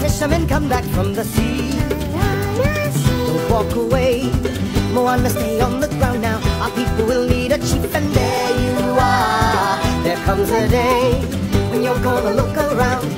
fishermen come back from the sea. Don't walk away, Moana, stay on the ground now. Our people will need a chief, and there you are. There comes a day when you're gonna look around